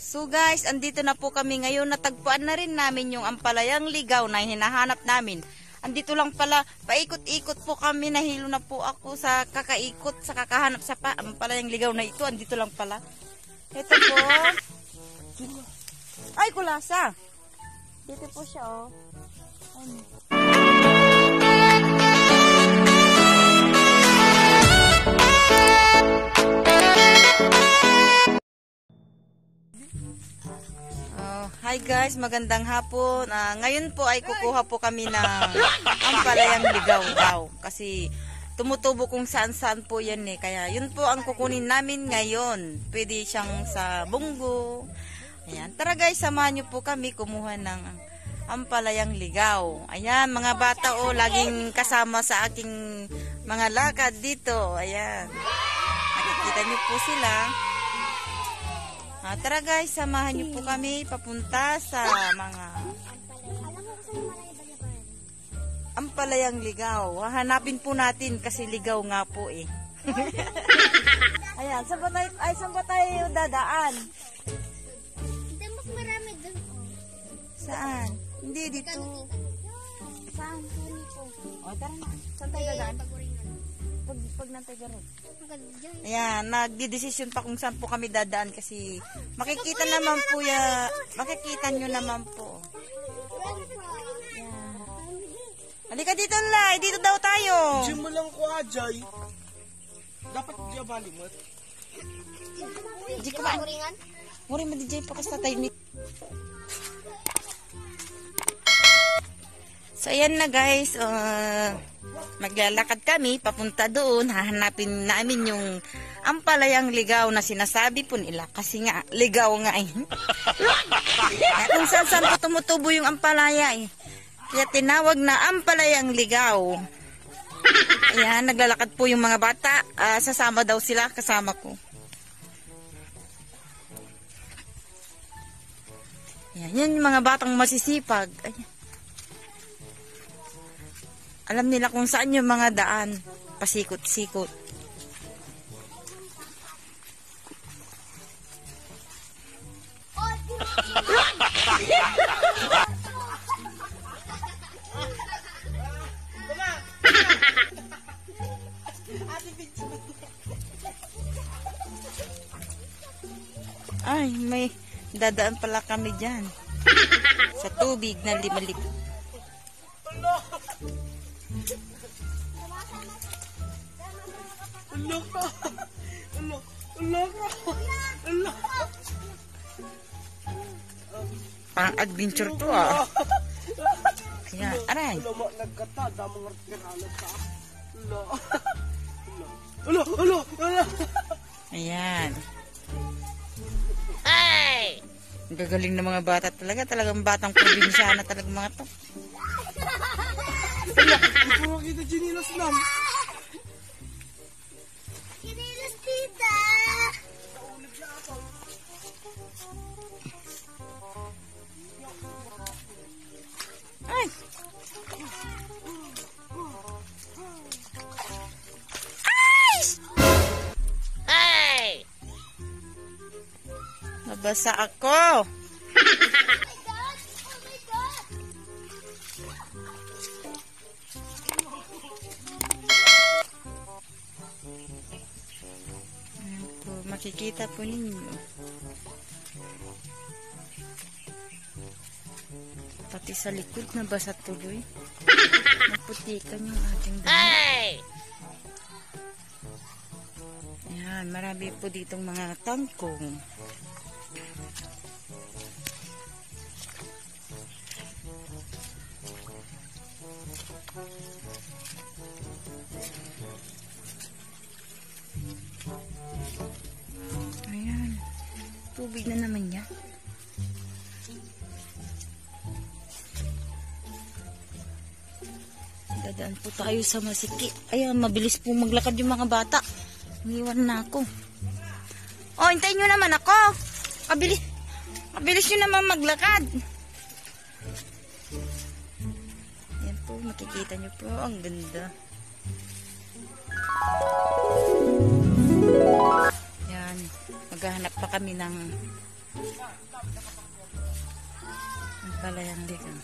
So guys, andito na po kami ngayon. Natagpuan na rin namin yung ampalayang ligaw na hinahanap namin. Andito lang pala, paikot-ikot po kami. Nahilo na po ako sa kakaikot, sa kakahanap sa pa, ampalayang ligaw na ito. Andito lang pala. Ito po. Ay, kulasa. Dito po siya, oh. Ayun. Hi guys, magandang hapon. Ah, ngayon po ay kukuha po kami ng ampalayang ligaw daw. Kasi tumutubo kung saan saan po yan eh. Kaya yun po ang kukunin namin ngayon. Pwede siyang sa bunggo. Ayan. Tara guys, samahan niyo po kami kumuha ng ampalayang ligaw. Ayan, mga bata o, laging kasama sa aking mga lakad dito. Ayan. Nakikita niyo po sila. Ah, tara guys, samahan niyo po kami papunta sa mga ampalayang ligaw. Hahanapin po natin kasi ligaw nga po eh. Ayan, saan ba tayo, ay, saan ba tayo dadaan? Hindi, mas marami dun. Oh. Saan? Hindi, dito. Saan? Po? O, tara na. Saan tayo dadaan? Pag, pag garon. Maganda. Ayan, nagdidesisyon pa kung saan po kami dadaan kasi makikita naman po ya, makikita nyo naman po. Halika dito, Lai. Dito daw tayo. Diyan mo lang ko ajay. Dapat diya bali mo. Di ka ba? Muri mo DJ pa kasi tayo ni. So ayan na guys, uh, maglalakad kami papunta doon, hahanapin namin yung ampalayang ligaw na sinasabi po nila kasi nga ligaw nga eh. Kung saan saan po tumutubo yung ampalaya eh. Kaya tinawag na ampalayang ligaw. Ayan, naglalakad po yung mga bata. Ah, sasama daw sila, kasama ko. Ayan, yan yung mga batang masisipag. Ayan. Alam nila kung saan yung mga daan. Pasikot-sikot. Ay, may dadaan pala kami dyan. Sa tubig na limalip. Ulo ka. Ulo. Ulo ka. Ulo. Parang adventure to ah. Kaya, aray. Ulo nagkata. Damang artiralo ka. Ulo. Ulo. Ulo. Ulo. Ayan. Ay! Ang gagaling ng mga bata talaga. Talagang batang probinsyana talaga mga to. Ulo. Hindi ko makita chinilas nam. Kinilas tita! Ay! Ay! Nabasa ako. Makikita po ninyo. Pati sa likod na basa tuloy. Naputikan yung ating dami. Ayan, marami po ditong mga tangkong. Tayo sa masiki. Ayan, mabilis po maglakad yung mga bata. Iniwan na ako. Oh, hintayin nyo naman ako. Kabilis. Kabilis nyo naman maglakad. Ayan po, makikita nyo po. Ang ganda. Yan. Maghahanap pa kami ng ng palayang ligaw.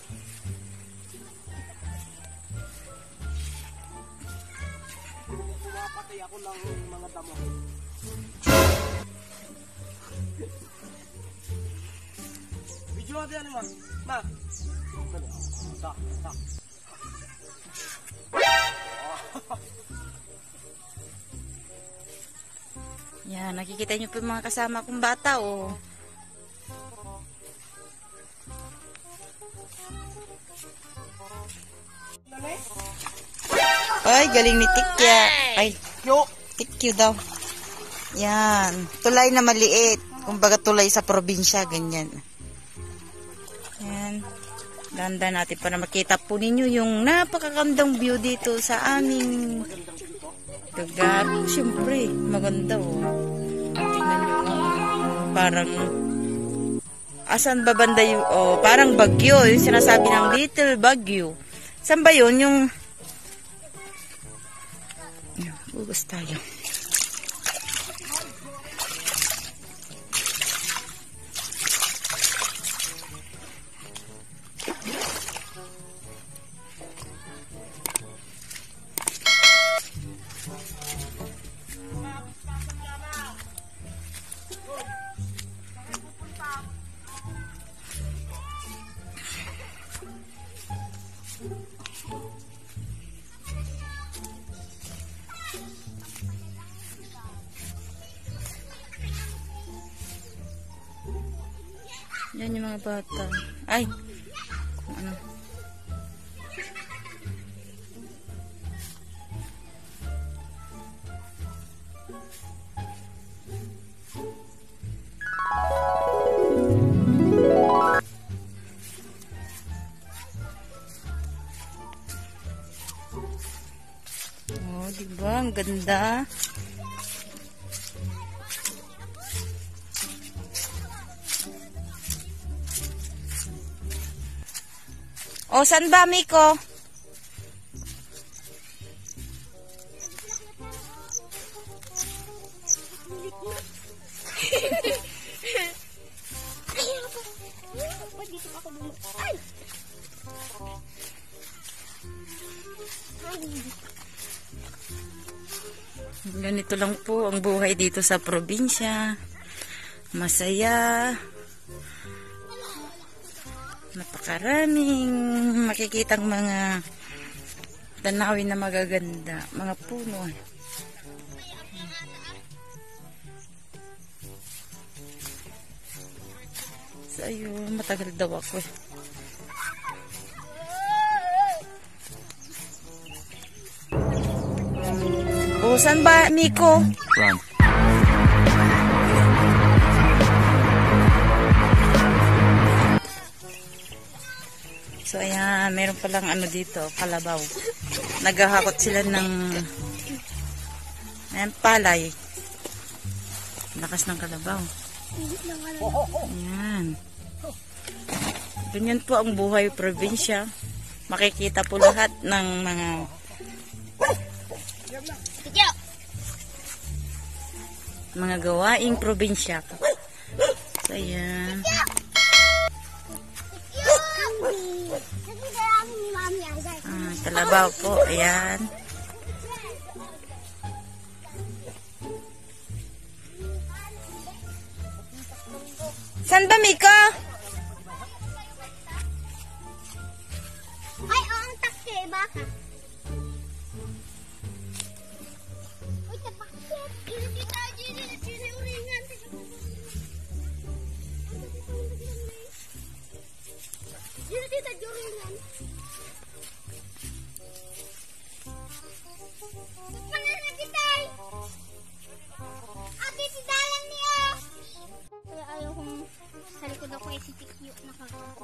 Pumapatay ako ng mga damo. Video natin ano, ma? Ma? Dali, Tak, tak. Yan, nakikita niyo po yung mga kasama kong bata, oh. Ay, galing ni Tikya. Ay, Yo! Tikyo daw. Yan. Tulay na maliit. Kumbaga tulay sa probinsya, ganyan. Yan. Ganda natin para makita po ninyo yung napakagandang view dito sa aming lugar. Siyempre, maganda oh. Tingnan nyo. oh. Parang asan ba banda yung, oh, parang bagyo, yung sinasabi ng little bagyo. Saan ba yun? Yung, Yan, Hugas bata. Ay! Ano. Oh, diba? Ang ganda. O, saan ba, Miko? Ganito lang po ang buhay dito sa probinsya. Masaya. Napakaraming makikitang mga tanawin na magaganda. Mga puno. So, ayun, matagal daw ako eh. O, saan ba, Miko? Run. So, ayan, meron palang ano dito, kalabaw. Naghahakot sila ng ayan, palay. Lakas ng kalabaw. Ayan. Ganyan po ang buhay probinsya. Makikita po lahat ng mga mga gawaing probinsya. So, ayan. Kalabaw po. Ayan. Saan ba, Miko? Ay, oh, ang takye, baka.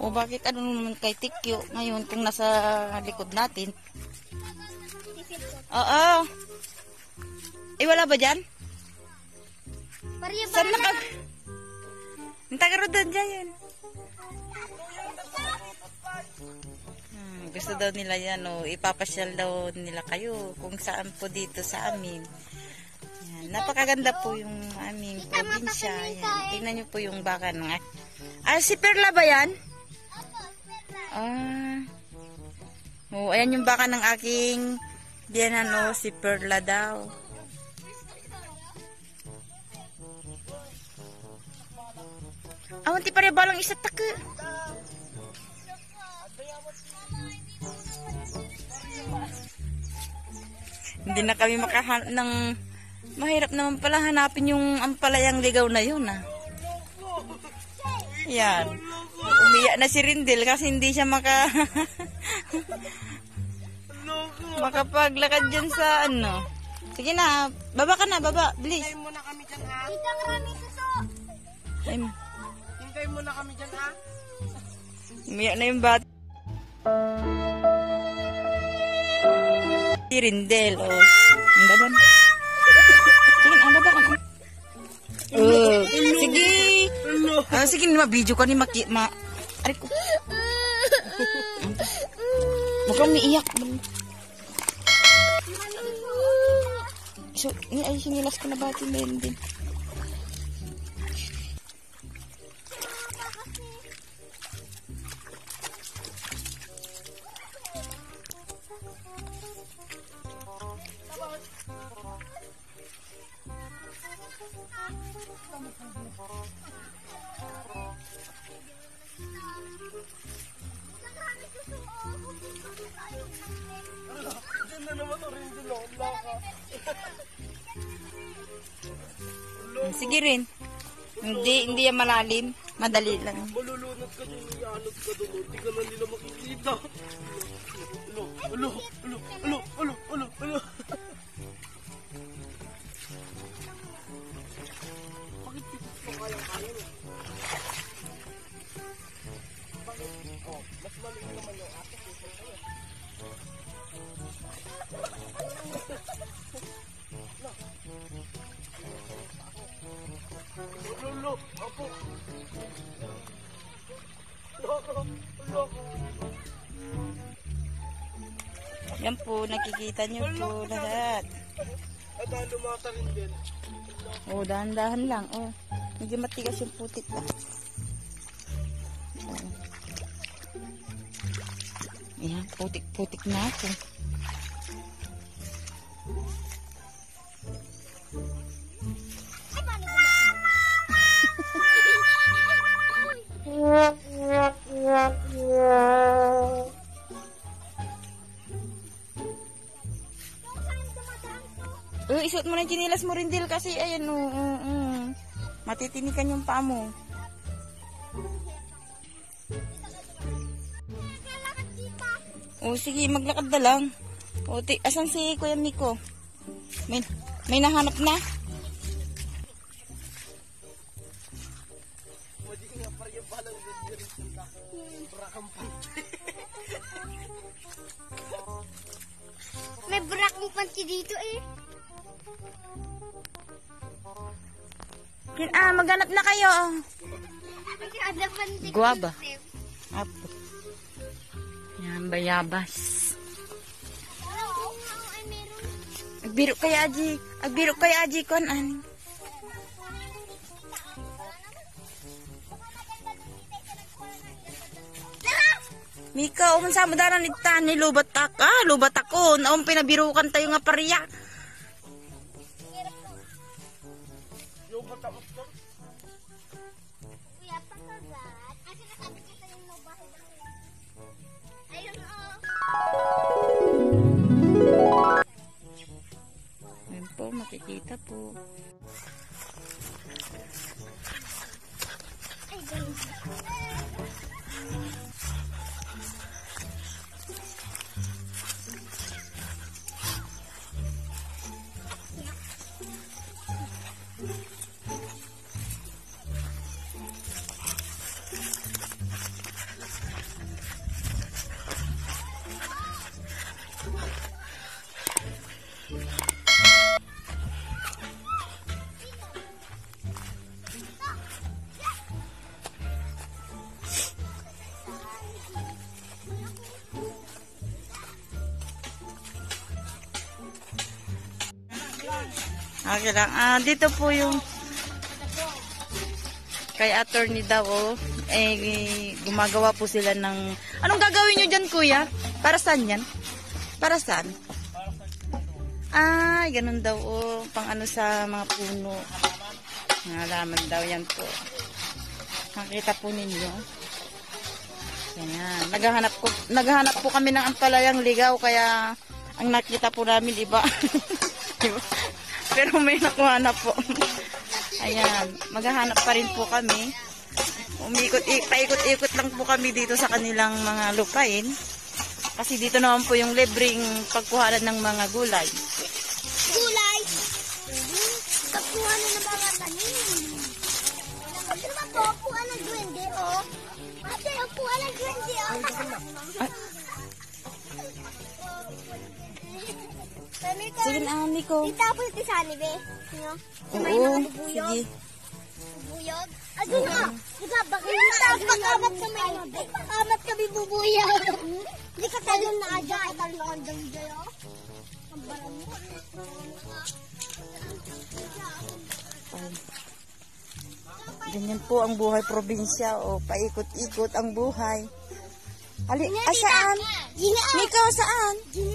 O bakit ano naman kay Tikyo ngayon kung nasa likod natin? Oo. Eh, wala ba dyan? Pariya ba Saan naka... Ang taga doon dyan yun. Hmm, gusto daw nila yan, o. Ipapasyal daw nila kayo kung saan po dito sa amin. Yan. Napakaganda po yung aming probinsya. Yan. Tingnan niyo po yung baka ng... Ah, si Perla ba yan? Ah. Oh, ayan yung baka ng aking biyanano, si Perla daw. Awan ti pare balang isa taka. Hindi na kami makahan ng mahirap naman pala hanapin yung ampalayang ligaw na yun ah. Yan. Umiyak na si Rindel kasi hindi siya maka makapaglakad dyan sa ano. Sige na, baba ka na, baba, bilis. Hintayin mo na kami dyan, ha? Tita, maraming suso. Ay, Hintayin mo na kami dyan, ha? umiyak na yung bata. Si Rindel, oh. Ang baba na. Sige na, baba ka na. Oh? Ah, sige na, video ka ni Maki, ma... Aray ko. Huwag kang umiiyak. So, ni ay sinilas ko na bati meron din. Sige rin. Hindi, hindi yan malalim. Madali lang. Malulunod ka dyan, ianod ka doon. Hindi ka na nila makikita. Ulo, ulo, ulo, ulo, ulo, ulo, ulo. Yan po, nakikita niyo po lahat. Din. Oh, dahan-dahan lang. Oh, medyo matigas yung putik na. Oh. Ayan, putik-putik na ako. Yung chinilas mo rin, Dil, kasi ayan, oh, oh, oh. matitinikan yung paa mo. Oh, sige, maglakad na lang. O, asan si Kuya Miko? May, may nahanap na? May brakong panty dito eh. Ah, maghanap na kayo. Guaba. Apo. Yan, bayabas. Agbiro kaya, Aji. Agbiro kaya, Aji, kon, an. Mika, umunsa mo daran ita ni lubat. Ah, lubat ako. Naong pinabirukan tayo nga pariya. Okay lang. Ah, dito po yung kay attorney daw, oh. eh, gumagawa po sila ng, anong gagawin nyo dyan, kuya? Para saan yan? Para saan? Ay, ganun daw, oh. Pang ano sa mga puno. Nalaman daw yan po. Nakita po ninyo. Ganyan. Naghahanap, ko, naghahanap po kami ng ampalayang ligaw, kaya ang nakita po namin iba. Pero may nakuha na po. Ayan, maghahanap pa rin po kami. Umikot, paikot-ikot lang po kami dito sa kanilang mga lupain. Kasi dito naman po yung libreng pagkuhanan ng mga. Gulay. Sige na, Nico. Itapos ito sa be. Sino? Sa may Oo, sige. Bubuyog? Doon nga. Diba, bakit pakamat ka may pakamat kami bubuyog. Hindi ka talon na adya. Ay, talon na adya. oh. Ang baram mo. Ganyan po ang buhay probinsya o paikot-ikot ang buhay. Ali, ah, saan? Ah. Nico, saan? Gini,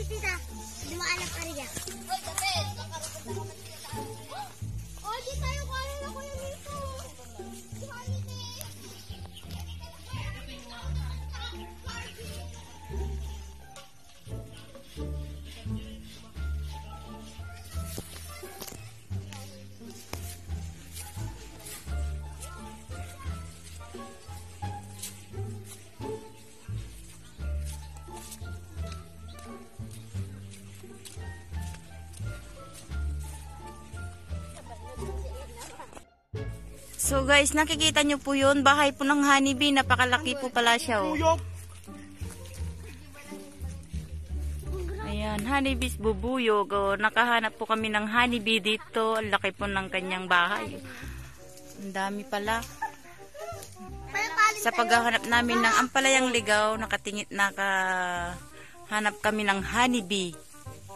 guys, nakikita nyo po yun. Bahay po ng honeybee. Napakalaki po pala siya. Oh. Ayan, honeybees bubuyog. Oh, nakahanap po kami ng honeybee dito. Ang laki po ng kanyang bahay. Ang dami pala. Sa paghahanap namin ng ampalayang ligaw, nakatingit nakahanap kami ng honeybee.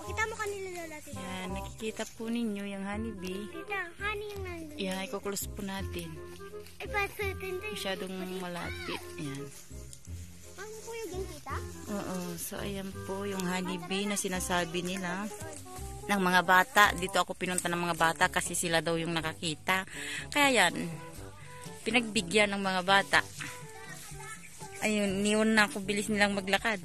Kita mo kanila lola. Ayan, nakikita po ninyo yung honeybee. Tita, honey yung nandun. Ayan, ikuklose po natin. Masyadong malapit. Ayan. Ang kuya yung tita? Oo, so ayan po yung honeybee na sinasabi nila ng mga bata. Dito ako pinunta ng mga bata kasi sila daw yung nakakita. Kaya yan, pinagbigyan ng mga bata. Ayun, niyon na ako bilis nilang maglakad.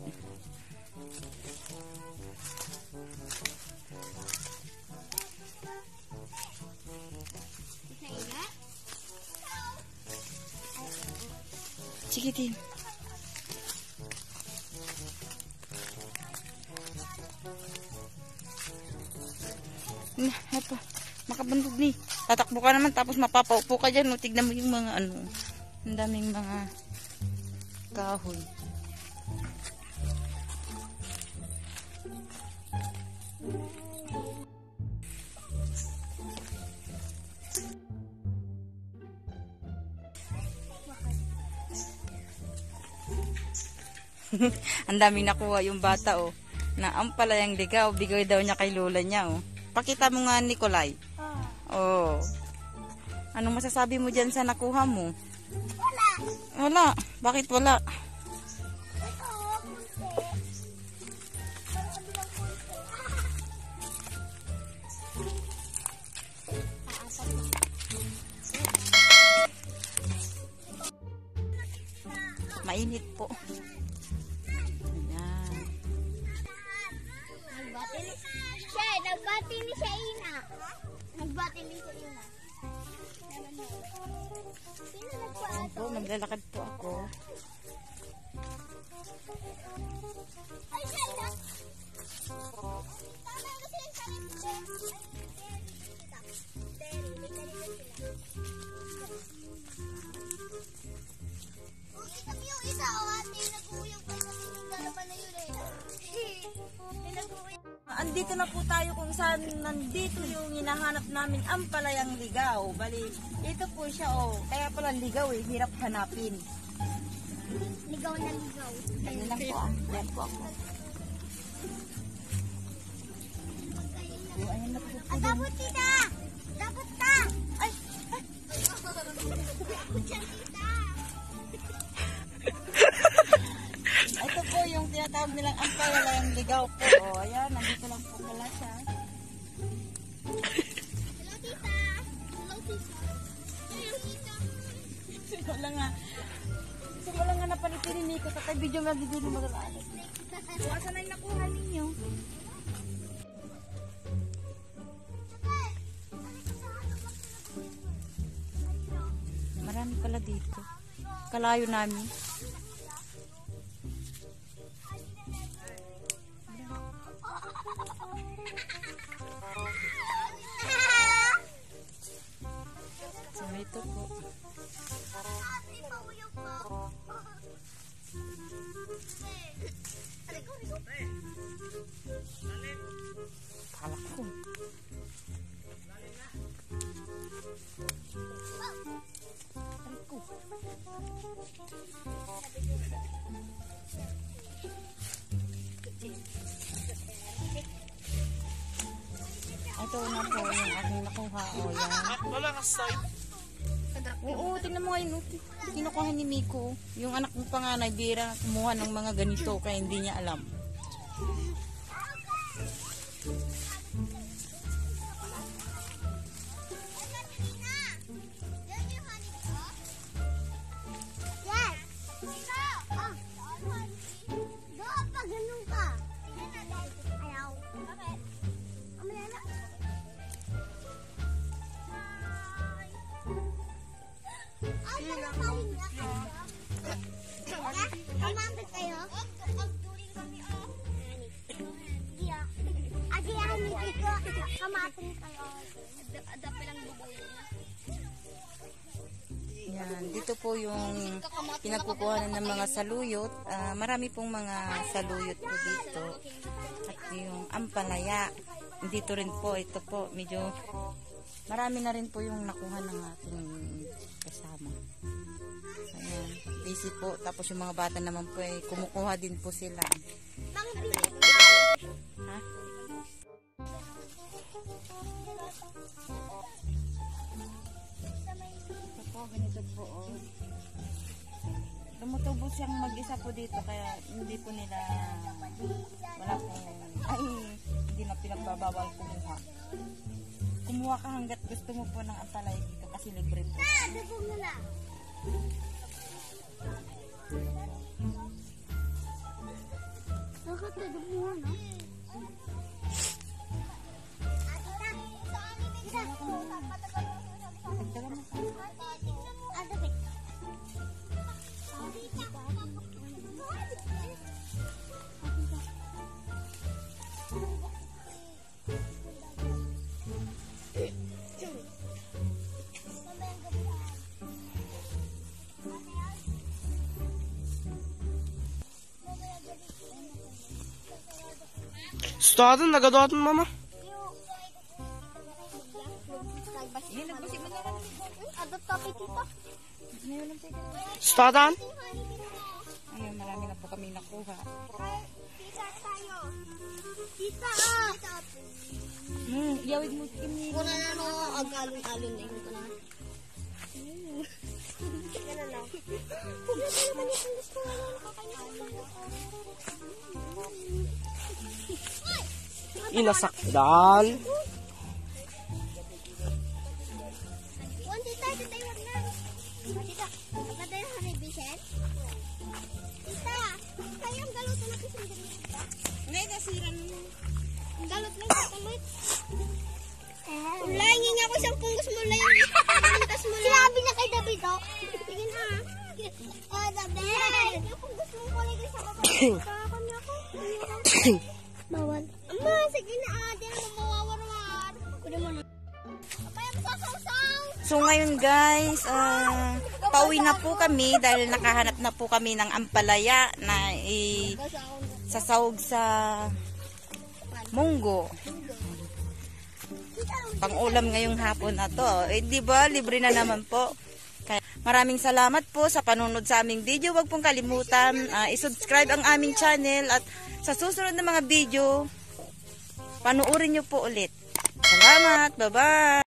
Sige din. Nah, apa? Makabundog ni. Tatakbo ka naman tapos mapapaupo ka dyan. No? Tignan mo yung mga ano. Ang daming mga kahoy. Ang daming nakuha yung bata oh. Na ang palayang ligaw, bigay daw niya kay lola niya oh. Pakita mo nga Nikolay. Oh. Anong masasabi mo dyan sa nakuha mo? Wala. Wala. Bakit wala? Mainit po. Maglalakad po ako. Na po tayo kung saan nandito yung hinahanap namin ang palayang ligaw. Bali, ito po siya oh. Kaya pala ligaw eh, hirap hanapin. Ligaw na ligaw. Ganyan lang po ah. Yan po ako. Ang tapos tita! Nga. So, wala nga napalitin ni Nico. Tatay video nga video ni Magalaan. Buwasan na yung nakuha ninyo. Marami pala dito. Kalayo namin. Ito na po yung aking nakuha. O, yan. Wala ka side. Oo, tingnan mo ngayon. oh. Kinukuha ni Miko. Yung anak ng panganay, bira kumuha ng mga ganito kaya hindi niya alam. Kamapit kayo. Adapi lang bubuyin. Yan, dito po yung pinagkukuhanan ng mga saluyot. Ah, marami pong mga saluyot po dito. At yung ampalaya. Dito rin po, ito po, medyo marami na rin po yung nakuha ng ating kasama. Ayan, busy po. Tapos yung mga bata naman po ay kumukuha din po sila. Ha? Po, ganito po. Oh. Tumutubo siyang mag-isa po dito kaya hindi po nila wala pong ay hindi na pinagbabawal kumuha. Kumuha ka hanggat gusto mo po ng antalay dito kasi libre po. Bakit nadubuha na? Dagdagan mo Stadon, nagadotan mama. Yan, nagbusi mo na Adot topic ito. Ngayon lang tayo. Stadon? Ayun, marami na po kami nakuha. Tita tayo. Tita. Hmm, yawid mo kami. Kuna na no, agalon-alon na yun ko na. Gusto yung na. Maganda yung honey bisen? Tita, kayang galot na Ang galot lang sa kamay. Ulangin nga ko siyang pungus mo lang. Pungus mo lang. Sinabi na kay David, oh. Tingin ha. Oh, David. Yung mo ko sa baba. Bawal. Ama, sige na ah. Di na mawawar-war. Kunin mo na. So ngayon guys, ah, pauwi na po kami dahil nakahanap na po kami ng ampalaya na i sasawag sa munggo. Pang-ulam ngayong hapon na to. Eh, di ba? Libre na naman po. Maraming salamat po sa panunod sa aming video. Huwag pong kalimutan ah, i-subscribe ang aming channel at sa susunod na mga video, panuorin nyo po ulit. Salamat! Bye-bye!